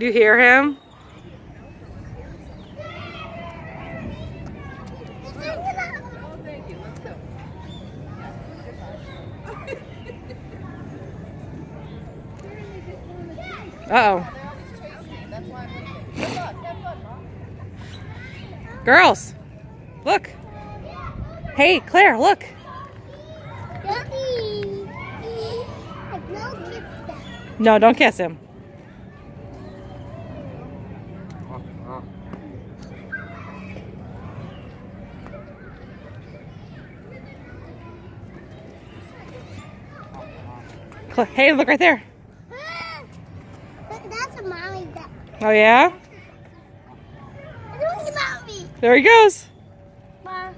Do you hear him? Uh oh. Girls, look. Hey, Claire, look. No, don't kiss him. Hey, look right there. That's a mommy. Oh, yeah? There he goes. Uh,